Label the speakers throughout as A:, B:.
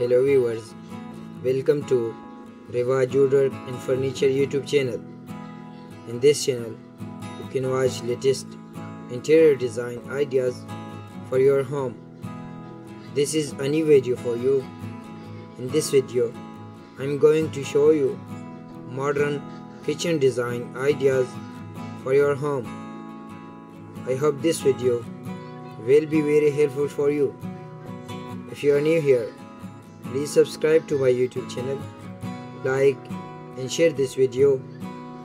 A: Hello viewers, welcome to Riwaaj Woodwork and Furniture YouTube channel. In this channel, you can watch latest interior design ideas for your home. This is a new video for you. In this video, I'm going to show you modern kitchen design ideas for your home. I hope this video will be very helpful for you. If you are new here, please subscribe to my YouTube channel, like and share this video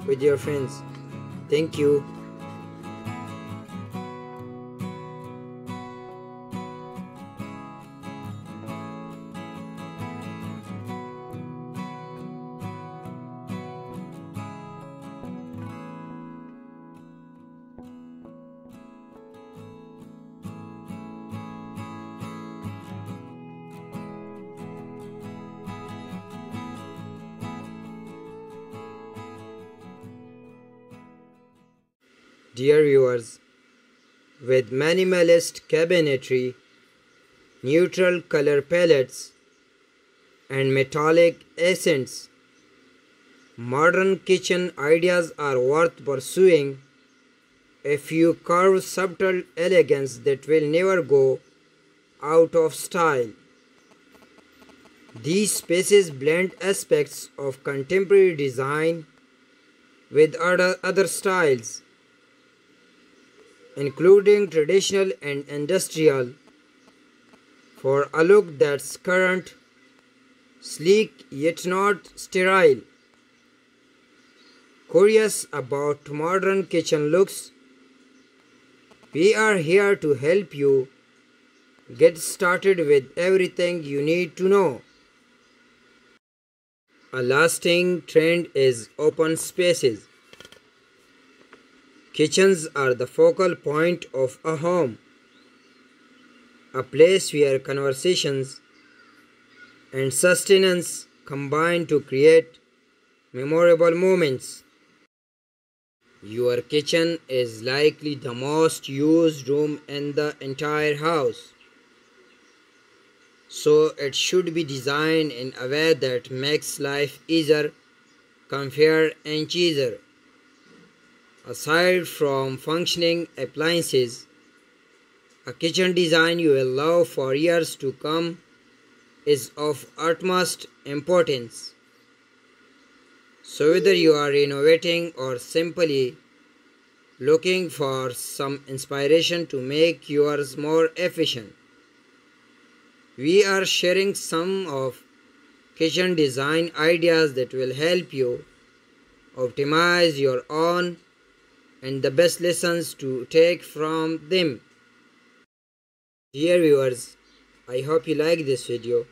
A: with your friends. Thank you. Dear viewers, with minimalist cabinetry, neutral color palettes, and metallic accents, modern kitchen ideas are worth pursuing if you carve subtle elegance that will never go out of style. These spaces blend aspects of contemporary design with other, other styles including traditional and industrial, for a look that's current, sleek yet not sterile. Curious about modern kitchen looks? We are here to help you get started with everything you need to know. A lasting trend is open spaces. Kitchens are the focal point of a home, a place where conversations and sustenance combine to create memorable moments. Your kitchen is likely the most used room in the entire house, so it should be designed in a way that makes life easier, comfier, and cheesier. Aside from functioning appliances, a kitchen design you will love for years to come is of utmost importance. So whether you are innovating or simply looking for some inspiration to make yours more efficient, we are sharing some of kitchen design ideas that will help you optimize your own and the best lessons to take from them. Dear viewers, I hope you like this video.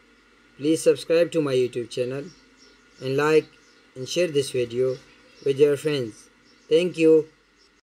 A: Please subscribe to my YouTube channel and like and share this video with your friends. Thank you.